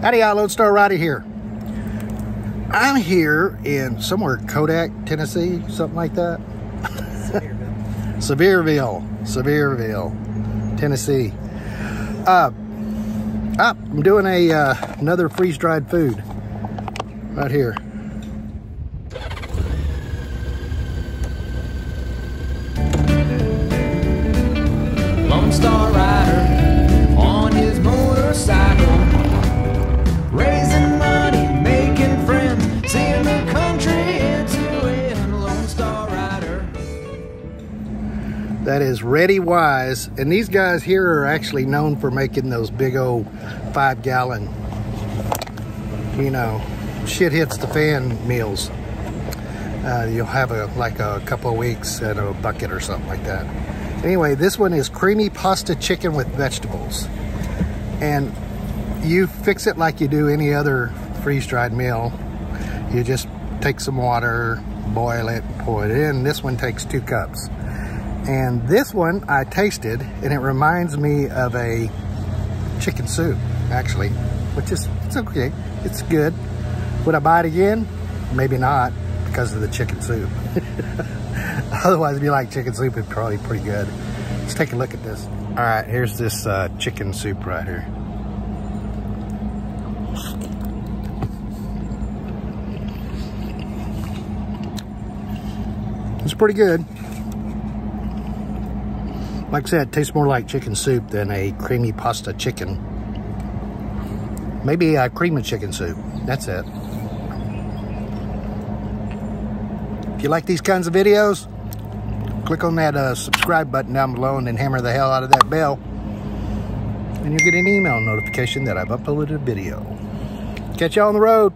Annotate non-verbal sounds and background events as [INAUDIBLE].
Howdy, y'all. Lone Star Rider here. I'm here in somewhere Kodak, Tennessee, something like that. [LAUGHS] Sevierville, Sevierville, Tennessee. Uh, ah, I'm doing a uh, another freeze-dried food right here. Lone Star Rider That is Ready Wise, and these guys here are actually known for making those big old five gallon, you know, shit hits the fan meals. Uh, you'll have a like a couple of weeks in a bucket or something like that. Anyway, this one is creamy pasta chicken with vegetables. And you fix it like you do any other freeze-dried meal. You just take some water, boil it, pour it in. This one takes two cups. And this one I tasted and it reminds me of a chicken soup, actually, which is, it's okay, it's good. Would I buy it again? Maybe not because of the chicken soup. [LAUGHS] Otherwise, if you like chicken soup, it's probably pretty good. Let's take a look at this. All right, here's this uh, chicken soup right here. It's pretty good. Like I said, it tastes more like chicken soup than a creamy pasta chicken. Maybe a creamy chicken soup. That's it. If you like these kinds of videos, click on that uh, subscribe button down below and then hammer the hell out of that bell. And you'll get an email notification that I've uploaded a video. Catch you on the road.